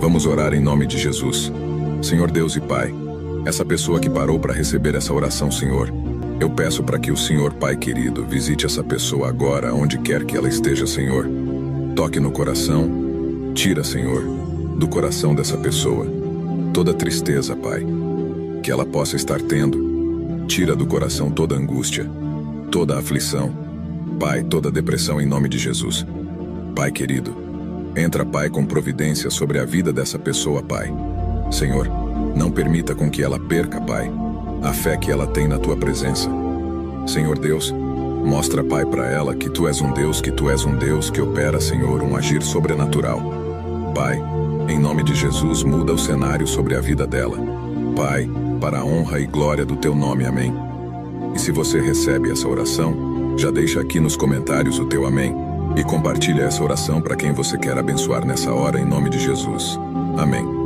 Vamos orar em nome de Jesus. Senhor Deus e Pai, essa pessoa que parou para receber essa oração, Senhor, eu peço para que o Senhor, Pai querido, visite essa pessoa agora, onde quer que ela esteja, Senhor. Toque no coração, tira, Senhor, do coração dessa pessoa toda tristeza, Pai, que ela possa estar tendo. Tira do coração toda angústia, toda aflição. Pai, toda depressão em nome de Jesus. Pai querido, entra, Pai, com providência sobre a vida dessa pessoa, Pai. Senhor, não permita com que ela perca, Pai, a fé que ela tem na tua presença. Senhor Deus, mostra, Pai, para ela que tu és um Deus, que tu és um Deus que opera, Senhor, um agir sobrenatural. Pai, em nome de Jesus, muda o cenário sobre a vida dela. Pai, para a honra e glória do teu nome, amém. E se você recebe essa oração, já deixa aqui nos comentários o teu amém e compartilha essa oração para quem você quer abençoar nessa hora em nome de Jesus. Amém.